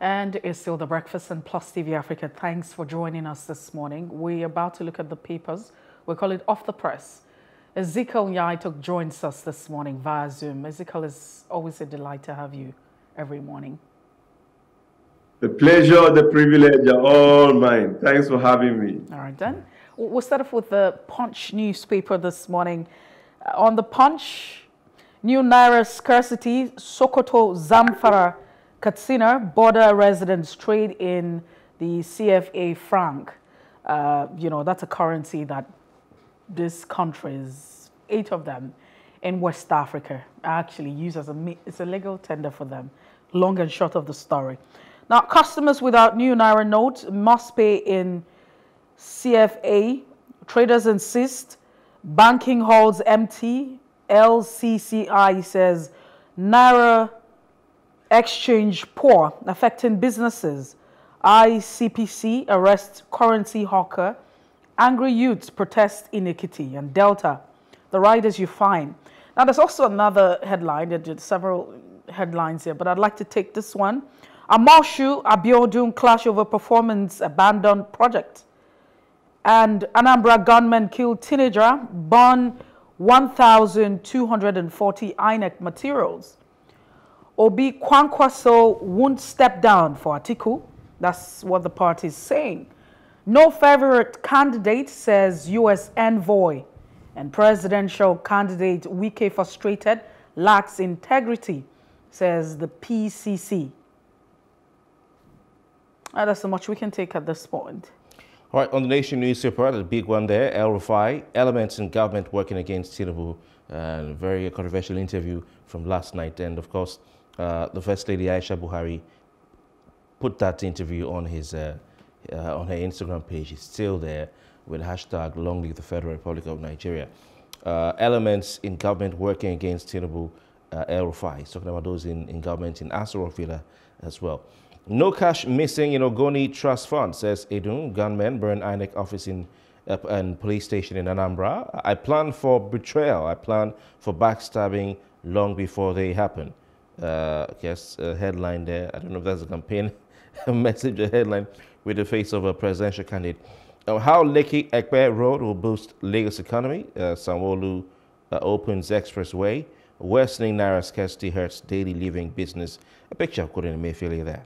And it's still the Breakfast and Plus TV Africa. Thanks for joining us this morning. We're about to look at the papers. We call it Off the Press. Ezekiel Nya Etok joins us this morning via Zoom. Ezekiel, it's always a delight to have you every morning. The pleasure, the privilege are all mine. Thanks for having me. All right, then. We'll start off with the Punch newspaper this morning. Uh, on the Punch, new Naira scarcity, Sokoto, Zamfara, Katsina border residents trade in the CFA franc. Uh, you know, that's a currency that this countries, eight of them in West Africa, actually use as a, it's a legal tender for them. Long and short of the story. Now, customers without new Naira notes must pay in CFA. Traders insist. Banking halls empty. LCCI says Naira exchange poor, affecting businesses. ICPC arrests currency hawker. Angry youths protest iniquity. And Delta, the riders you find. Now, there's also another headline. There are several headlines here, but I'd like to take this one. Amosun Abiodun clash over performance abandoned project. And Anambra gunmen killed teenager, burn 1,240 INEC materials. Obi Kwankwaso won't step down for Atiku. That's what the party is saying. No favorite candidate, says U.S. envoy. And presidential candidate Wike frustrated, lacks integrity, says the PCC. And that's so much we can take at this point. All right, on the Nation newspaper, the big one there, El elements in government working against Tinubu. Uh, very controversial interview from last night. And of course, uh, the First Lady Aisha Buhari put that interview on his uh, uh, on her Instagram page. It's still there with hashtag Long Live the Federal Republic of Nigeria. Uh, elements in government working against Tinubu, uh, El. He's talking about those in, in government in Aso Rock Villa as well. No cash missing in Ogoni Trust Fund, says Edun. Gunmen burn INEC office in uh, and police station in Anambra. I plan for betrayal. I plan for backstabbing long before they happen. Uh, guess a headline there. I don't know if that's a campaign a message, a headline with the face of a presidential candidate. Uh, how Lekki Epe Road will boost Lagos economy. Uh, Sanwo-Olu uh, opens expressway. Worsening Naira scarcity hurts daily living business. A picture of Kodin Mayfield there.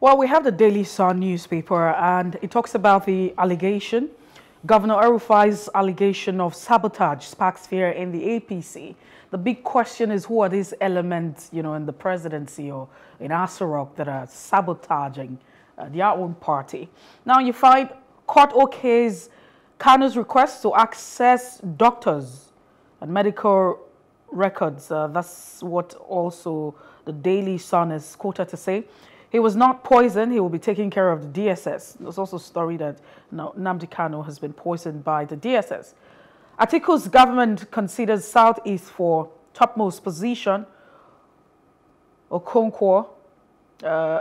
Well, we have the Daily Sun newspaper, and it talks about the allegation. Governor El-Rufai's allegation of sabotage sparks fear in the APC. The big question is who are these elements, you know, in the presidency or in Aso Rock that are sabotaging uh, their own party. Now you find court okays Kanu's request to access doctors and medical records. Uh, that's what also the Daily Sun is quoted to say. He was not poisoned. He will be taking care of the DSS. There's also a story that Nnamdi Kanu has been poisoned by the DSS. Atiku's government considers Southeast for topmost position. Okonkwo uh,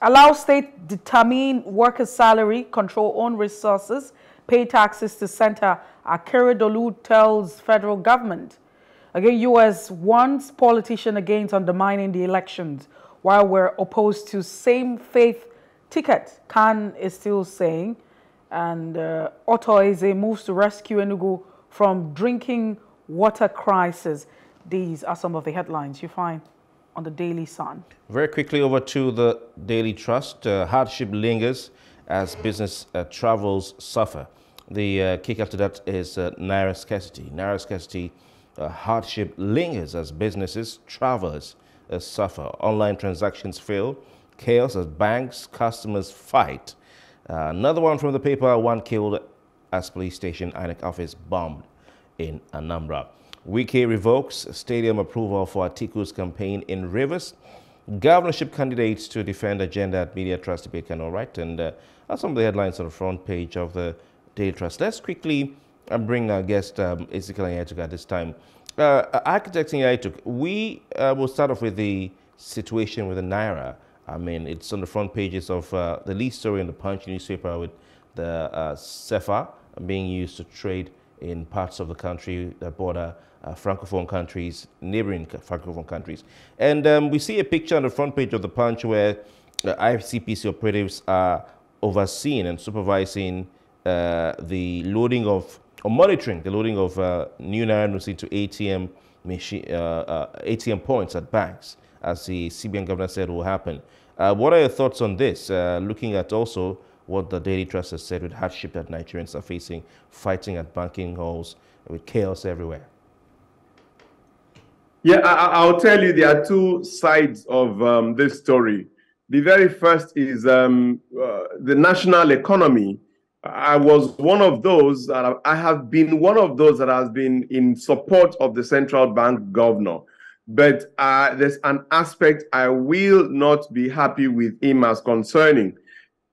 allow state determine workers' salary, control own resources, pay taxes to center. Akeredolu tells federal government. Again, U.S. wants politician against undermining the elections while we're opposed to same faith ticket, Khan is still saying. And uh, Otto Eze moves to rescue Enugu from drinking water crisis. These are some of the headlines you find on the Daily Sun. Very quickly over to the Daily Trust. Uh, hardship lingers as business uh, travels suffer. The uh, kick after that is uh, Naira scarcity. Naira scarcity uh, hardship lingers as businesses, travelers uh, suffer. Online transactions fail. Chaos as banks, customers fight. Uh, another one from the paper, one killed as police station INEC office bombed in Anambra. Wike revokes stadium approval for Atiku's campaign in Rivers. Governorship candidates to defend agenda at Media Trust debate can all right. And uh, some of the headlines on the front page of the Daily Trust. Let's quickly uh, bring our guest um, Ezekiel at this time. Uh, architects in Nya Etok, we uh, will start off with the situation with the Naira. I mean, it's on the front pages of uh, the lead story in the Punch newspaper with the uh, CFA being used to trade in parts of the country that border uh, francophone countries, neighboring francophone countries. And um, we see a picture on the front page of the Punch where uh, ICPC operatives are overseeing and supervising uh, the loading of, or monitoring the loading of uh, new naira notes into ATM machine, uh, uh, ATM points at banks, as the CBN governor said will happen. Uh, what are your thoughts on this? looking at also what the Daily Trust has said with hardship that Nigerians are facing, fighting at banking halls, with chaos everywhere. Yeah, I, will tell you there are two sides of um, this story. The very first is um, uh, the national economy. I was one of those, that I have been one of those that has been in support of the central bank governor. But uh, there's an aspect I will not be happy with him as concerning.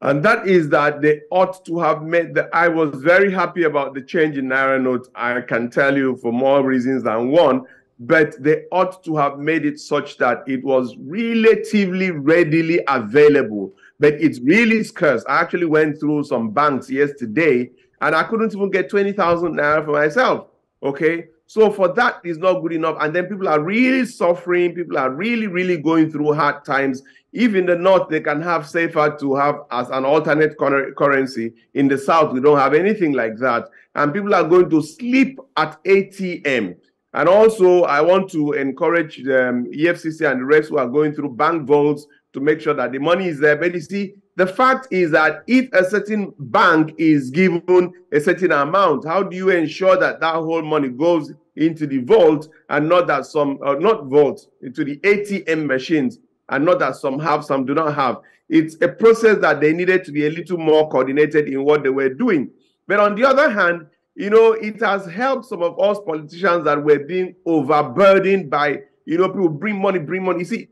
And that is that they ought to have made the. I was very happy about the change in Naira note. I can tell you for more reasons than one but they ought to have made it such that it was relatively readily available. But it's really scarce. I actually went through some banks yesterday and I couldn't even get 20,000 naira for myself. Okay. So for that is not good enough. And then people are really suffering. People are really, really going through hard times. If in the north they can have CFA to have as an alternate currency, in the south we don't have anything like that. And people are going to sleep at ATM. And also, I want to encourage the um, EFCC and the rest who are going through bank vaults to make sure that the money is there. But you see, the fact is that if a certain bank is given a certain amount, how do you ensure that that whole money goes into the vault and not that some, uh, not vault, into the ATM machines and not that some have, some do not have. It's a process that they needed to be a little more coordinated in what they were doing. But on the other hand, you know, it has helped some of us politicians that were being overburdened by, you know, people bring money, bring money. You see,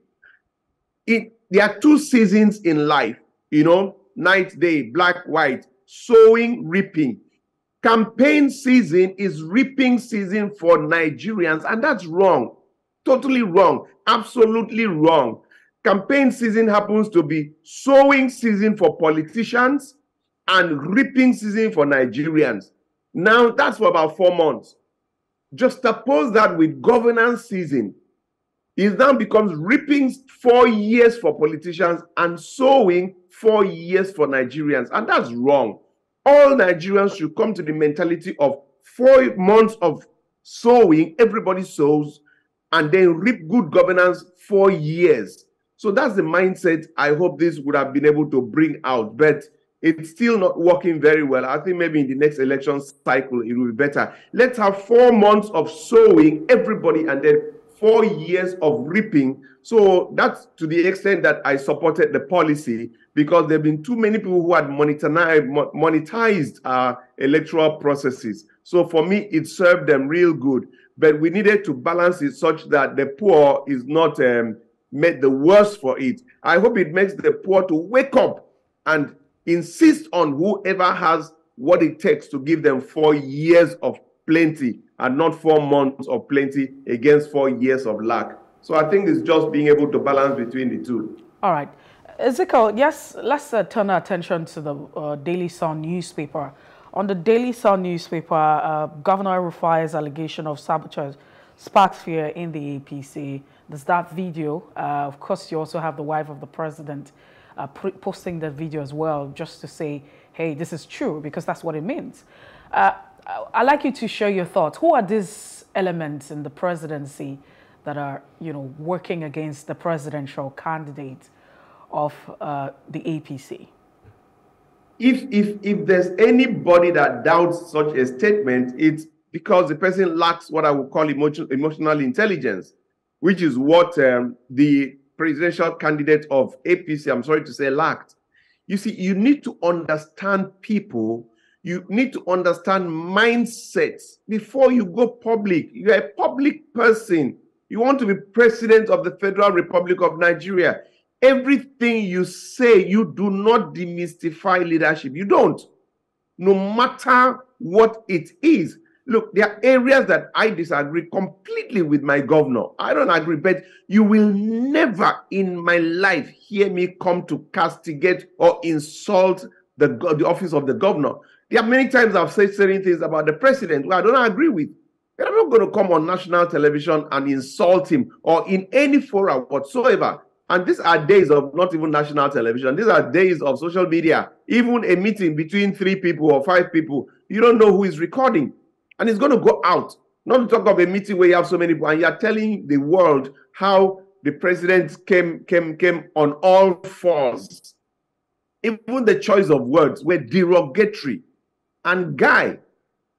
it, there are two seasons in life, you know, night, day, black, white, sowing, reaping. Campaign season is reaping season for Nigerians, and that's wrong. Totally wrong. Absolutely wrong. Campaign season happens to be sowing season for politicians and reaping season for Nigerians. Now that's for about four months. Just suppose that with governance season, it now becomes reaping four years for politicians and sowing four years for Nigerians. And that's wrong. All Nigerians should come to the mentality of four months of sowing, everybody sows, and then reap good governance for years. So that's the mindset I hope this would have been able to bring out. But it's still not working very well. I think maybe in the next election cycle, it will be better. Let's have four months of sowing, everybody, and then four years of reaping. So that's to the extent that I supported the policy because there have been too many people who had monetized, monetized uh, electoral processes. So for me, it served them real good. But we needed to balance it such that the poor is not um, made the worse for it. I hope it makes the poor to wake up and insist on whoever has what it takes to give them four years of plenty and not four months of plenty against four years of lack. So I think it's just being able to balance between the two. All right. Ezekiel, yes, let's uh, turn our attention to the uh, Daily Sun newspaper. On the Daily Sun newspaper, uh, Governor Rufai's allegation of sabotage sparks fear in the APC. There's that video. Uh, of course, you also have the wife of the president uh, posting that video as well, just to say, hey, this is true, because that's what it means. I'd like you to share your thoughts. Who are these elements in the presidency that are, you know, working against the presidential candidate of uh, the APC? If, if, if there's anybody that doubts such a statement, it's because the person lacks what I would call emotion, emotional intelligence, which is what um, the presidential candidate of APC, I'm sorry to say, lacked. You see, you need to understand people. You need to understand mindsets before you go public. You're a public person. You want to be president of the Federal Republic of Nigeria. Everything you say, you do not demystify leadership. You don't. No matter what it is. Look, there are areas that I disagree completely with my governor. I don't agree, but you will never in my life hear me come to castigate or insult the, the office of the governor. There are many times I've said certain things about the president where I don't agree with. I'm not going to come on national television and insult him or in any forum whatsoever. And these are days of not even national television. These are days of social media. Even a meeting between three people or five people, you don't know who is recording. And it's going to go out. Not to talk of a meeting where you have so many people and you're telling the world how the president came, came, came on all fours. Even the choice of words were derogatory. And Guy,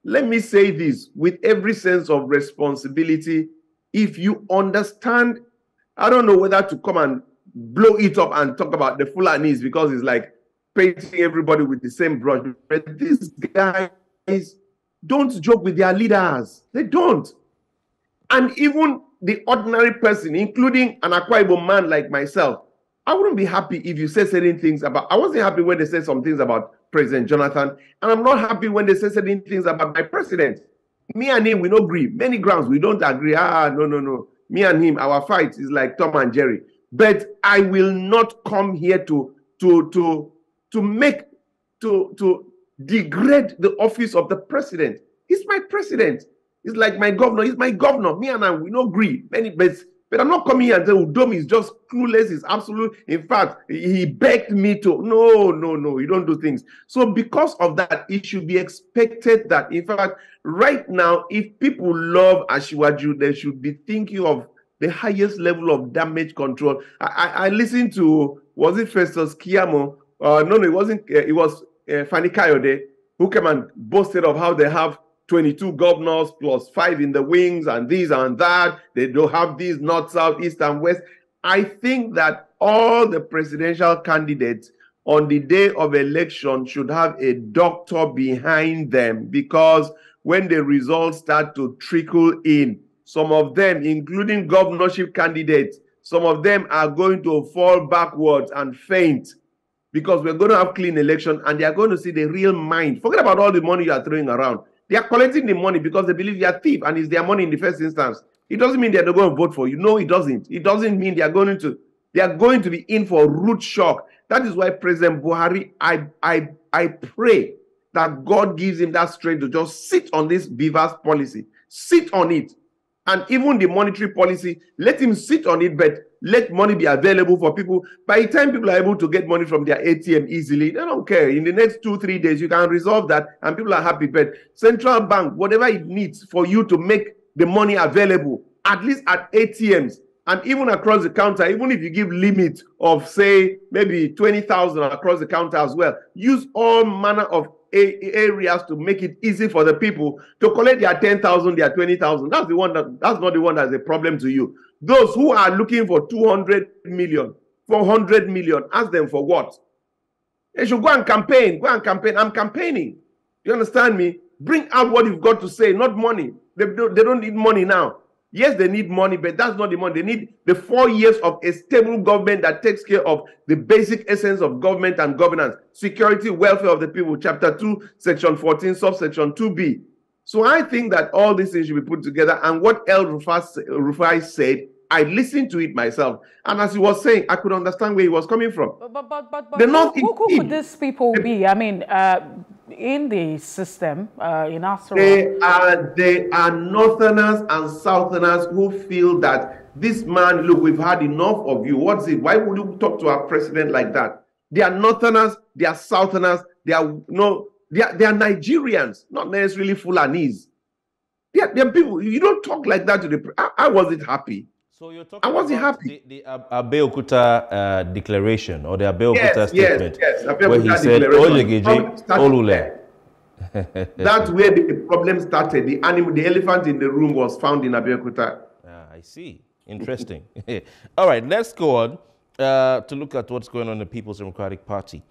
let me say this with every sense of responsibility. If you understand I don't know whether to come and blow it up and talk about the Fulanis because it's like painting everybody with the same brush. But these guys don't joke with their leaders. They don't. And even the ordinary person, including an Akwa man like myself, I wouldn't be happy if you say certain things about. I wasn't happy when they said some things about President Jonathan, and I'm not happy when they say certain things about my president. Me and him, we don't agree. Many grounds we don't agree. Ah, no, no, no me and him, our fight is like Tom and Jerry. But I will not come here to to to to make to to degrade the office of the president. He's my president. He's like my governor. He's my governor. Me and I we don't agree. Many but but I'm not coming here and saying Udom is just clueless. He's absolute. In fact, he begged me to. No, no, no. You don't do things. So because of that, it should be expected that, in fact, right now, if people love Asiwaju, they should be thinking of the highest level of damage control. I, I, I listened to was it Festus Keyamo? Uh, no, no, it wasn't. Uh, it was uh, Fani Kayode who came and boasted of how they have 22 governors plus five in the wings and this and that. They don't have these north, south, east, and west. I think that all the presidential candidates on the day of election should have a doctor behind them because when the results start to trickle in, some of them, including governorship candidates, some of them are going to fall backwards and faint because we're going to have clean election and they are going to see the real mind. Forget about all the money you are throwing around. They are collecting the money because they believe you are thief and it's their money in the first instance. It doesn't mean they're not going to vote for you. No, it doesn't. It doesn't mean they are going to they are going to be in for a root shock. That is why President Buhari, I I I pray that God gives him that strength to just sit on this Beavers policy, sit on it, and even the monetary policy, let him sit on it, but let money be available for people. By the time people are able to get money from their ATM easily, they don't care. In the next two, three days, you can resolve that and people are happy. But central bank, whatever it needs for you to make the money available, at least at ATMs and even across the counter, even if you give limit of say maybe 20,000 across the counter as well, use all manner of areas to make it easy for the people to collect their 10,000, their 20,000. That's the one that that's not the one that's a problem to you. Those who are looking for 200 million, 400 million, ask them for what? They should go and campaign. Go and campaign. I'm campaigning. You understand me? Bring out what you've got to say, not money. They they don't need money now. Yes, they need money, but that's not the money. They need the four years of a stable government that takes care of the basic essence of government and governance, security, welfare of the people, chapter 2, section 14, subsection 2b. So I think that all these things should be put together. And what El Rufai said, I listened to it myself. And as he was saying, I could understand where he was coming from. But, but, but, but, but who, who, who could these people be? I mean, uh, in the system, uh, in Aso Rock. They are, they are northerners and southerners who feel that this man, look, we've had enough of you. What's it? Why would you talk to our president like that? They are northerners, they are southerners, they are no they are, they are Nigerians, not necessarily Fulanese. They are, they are people. You don't talk like that to the. I, I wasn't happy. So you're talking I wasn't happy. the, the Abeokuta uh, declaration or the Abeokuta yes, statement yes, yes. where he said Oyegeje Olule. That's where the problem started. The animal, the elephant in the room was found in Abeokuta. Ah, I see. Interesting. All right, let's go on uh, to look at what's going on in the People's Democratic Party.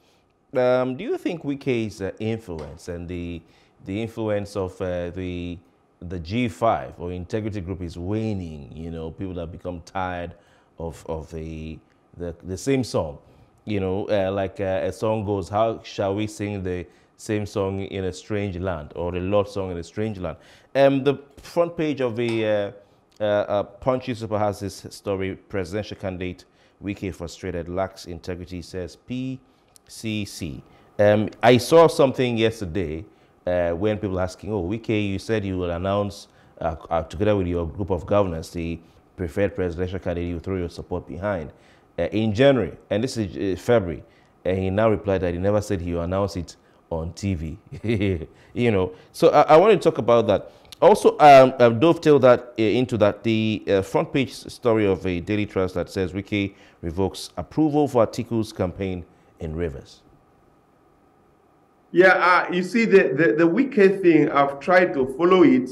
Um, do you think Wike's uh, influence and the the influence of uh, the the G5 or integrity group is waning? You know, people have become tired of of the the, the same song. You know, uh, like uh, a song goes, "How shall we sing the same song in a strange land?" or the Lord song in a strange land. Um, the front page of the uh, uh, uh Punch newspaper has this story: presidential candidate Wike frustrated, lacks integrity, says PCC. Um, I saw something yesterday uh, when people are asking, oh, Wike, you said you will announce uh, uh, together with your group of governors, the preferred presidential candidate you throw your support behind uh, in January, and this is uh, February, and he now replied that he never said he will announce it on TV. you know, so I, I, want to talk about that. Also, um, um, dovetail that uh, into that the uh, front page story of a Daily Trust that says Wike revokes approval for Atiku's campaign in Rivers. Yeah, uh, you see, the, the, the Wike thing, I've tried to follow it,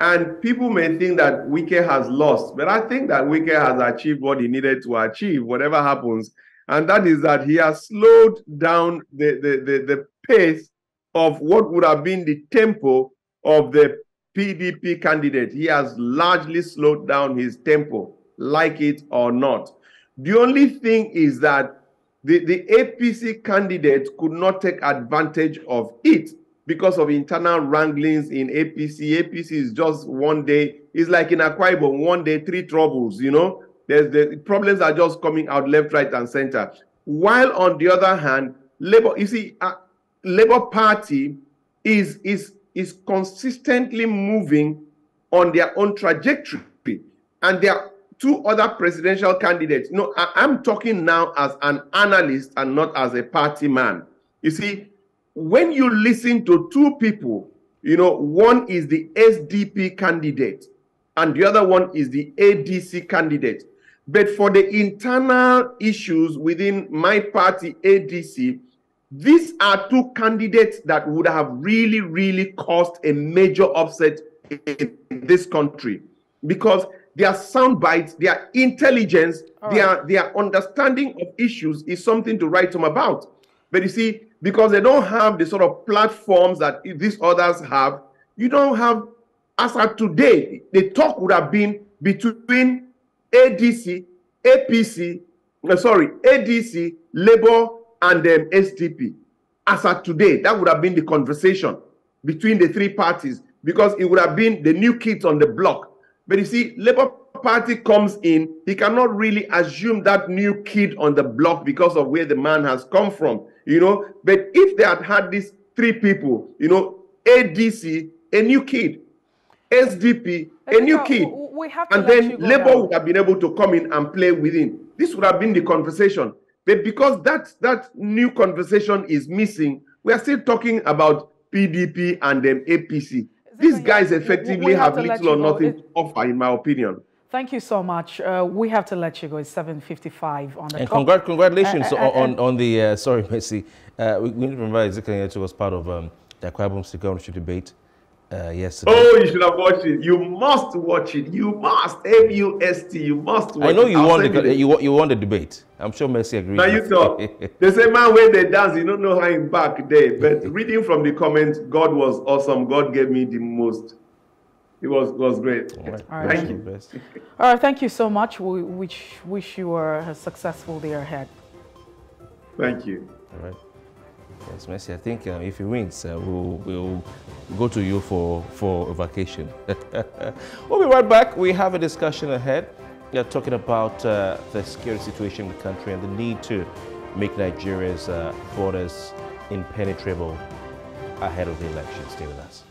and people may think that Wike has lost, but I think that Wike has achieved what he needed to achieve, whatever happens, and that is that he has slowed down the, the, the, the pace of what would have been the tempo of the PDP candidate. He has largely slowed down his tempo, like it or not. The only thing is that the, the APC candidate could not take advantage of it because of internal wranglings in APC. APC is just one day, it's like in Akwa one day, three troubles, you know. There's the problems are just coming out left, right, and center. While on the other hand, Labour, you see, uh, Labour Party is is is consistently moving on their own trajectory, and there are two other presidential candidates. No, I, I'm talking now as an analyst and not as a party man. You see, when you listen to two people, you know, one is the SDP candidate and the other one is the ADC candidate. But for the internal issues within my party, ADC, these are two candidates that would have really, really caused a major upset in this country because their sound bites, their intelligence, their, their understanding of issues is something to write them about. But you see, because they don't have the sort of platforms that these others have, you don't have, as of today, the talk would have been between ADC, APC, uh, sorry, ADC, Labour, and um, SDP. As of today, that would have been the conversation between the three parties because it would have been the new kids on the block. But you see, Labour Party comes in, he cannot really assume that new kid on the block because of where the man has come from, you know. But if they had had these three people, you know, ADC, a new kid, SDP, a new kid, and then Labour would have been able to come in and play within. This would have been the conversation. But because that, that new conversation is missing, we are still talking about PDP and um, APC. These guys effectively have, have little or nothing to offer, in my opinion. Thank you so much. Uh, we have to let you go. It's 7.55 on the and congr congratulations uh, uh, on, on the, uh, sorry, Mercy. Uh, we, we need to remember Ezekiel was part of um, the Akwa Ibom security debate uh, yesterday. Oh, you should have watched it. You must watch it. You must. M U S T. You must watch I know you it. won the you, you won the debate. I'm sure Mercy agrees. Now you thought they say man when they dance, you don't know how him back there. But reading from the comments, God was awesome. God gave me the most. It was was great. All right. All right. Thank you. All right. Thank you so much. We wish wish you were successful there ahead. Thank you. All right. Yes, Mercy, I think uh, if he wins, uh, we'll, we'll, go to you for, for a vacation. we'll be right back. We have a discussion ahead. We're talking about uh, the security situation in the country and the need to make Nigeria's uh, borders impenetrable ahead of the election. Stay with us.